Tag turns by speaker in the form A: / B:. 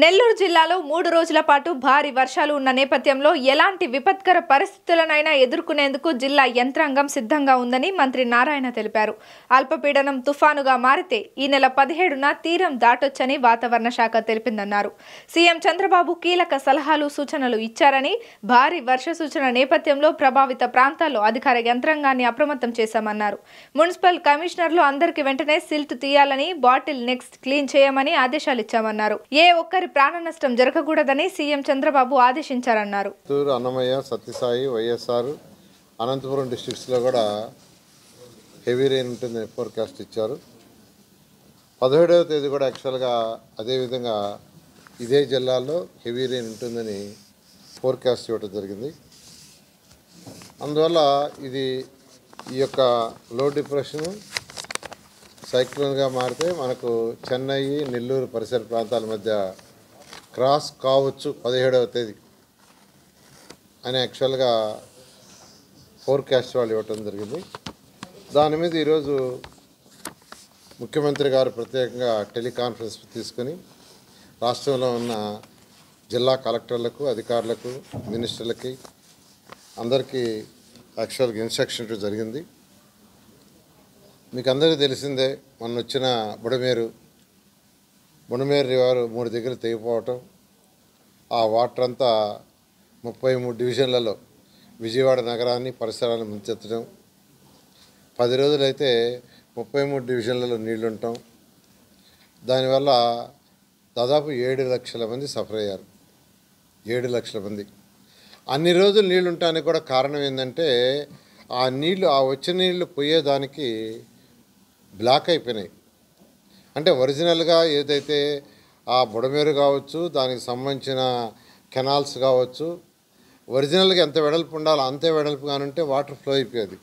A: నెల్లూరు జిల్లాలో మూడు రోజుల పాటు భారీ వర్షాలు ఉన్న నేపథ్యంలో ఎలాంటి విపత్కర పరిస్థితులనైనా ఎదుర్కొనేందుకు జిల్లా యంత్రాంగం సిద్ధంగా ఉందని మంత్రి నారాయణ తెలిపారు. అల్పపీడనం తుఫానుగా మారితే ఈ నెల పదిహేడున తీరం దాటొచ్చని వాతావరణ శాఖ తెలిపిందన్నారు. సీఎం చంద్రబాబు కీలక సలహాలు సూచనలు ఇచ్చారని భారీ వర్ష సూచన నేపథ్యంలో ప్రభావిత ప్రాంతాల్లో అధికార యంత్రాంగాన్ని అప్రమత్తం చేశామన్నారు. మున్సిపల్ కమిషనర్లు అందరికీ వెంటనే సిల్ట్ తీయాలని బాటిల్ నెక్స్ట్ క్లీన్ చేయమని ఆదేశాలు ఇచ్చామన్నారు. ఏ ఒక్కరి ప్రాణ నష్టం జరగకూడదని సీఎం చంద్రబాబు ఆదేశించారన్నారు.
B: అన్నమయ్య సత్యసాయి వైఎస్ఆర్ అనంతపురం డిస్ట్రిక్ట్స్లో కూడా హెవీ రెయిన్ ఉంటుంది ఫోర్కాస్ట్ ఇచ్చారు. పదిహేడవ తేదీ కూడా యాక్చువల్గా అదేవిధంగా ఇదే జిల్లాలో హెవీ రెయిన్ ఉంటుందని ఫోర్కాస్ట్ ఇవ్వడం జరిగింది. అందువల్ల ఇది ఈ యొక్క లో డిప్రెషను సైక్లోన్గా మారితే మనకు చెన్నై నెల్లూరు పరిసర ప్రాంతాల మధ్య క్రాస్ కావచ్చు పదిహేడవ తేదీ అని యాక్చువల్గా ఫోర్కాస్ట్ వాళ్ళు ఇవ్వటం జరిగింది. దాని మీద ఈరోజు ముఖ్యమంత్రి గారు ప్రత్యేకంగా టెలికాన్ఫరెన్స్ తీసుకొని రాష్ట్రంలో ఉన్న జిల్లా కలెక్టర్లకు అధికారులకు మినిస్టర్లకి అందరికీ యాక్చువల్గా ఇన్స్ట్రక్షన్ జరిగింది. మీకు అందరికీ తెలిసిందే మొన్న వచ్చిన బుడమేరు బుడమేరు రివర్ మూడు దగ్గర తెగిపోవటం ఆ వాటర్ అంతా ముప్పై మూడు డివిజన్లలో విజయవాడ నగరాన్ని పరిసరాలను ముంచెత్తడం. పది రోజులైతే ముప్పై మూడు డివిజన్లలో నీళ్ళు దానివల్ల దాదాపు ఏడు లక్షల మంది సఫర్ అయ్యారు. ఏడు లక్షల మంది. అన్ని రోజులు నీళ్ళు ఉండటానికి కూడా కారణం ఏంటంటే ఆ నీళ్ళు ఆ వచ్చిన నీళ్ళు పోయేదానికి బ్లాక్ అయిపోయినాయి. అంటే ఒరిజినల్గా ఏదైతే ఆ బుడమేరు కావచ్చు దానికి సంబంధించిన కెనాల్స్ కావచ్చు ఒరిజినల్గా ఎంత వెడల్పు ఉండాలో అంతే వెడల్పు కానుంటే వాటర్ ఫ్లో అయిపోయేది.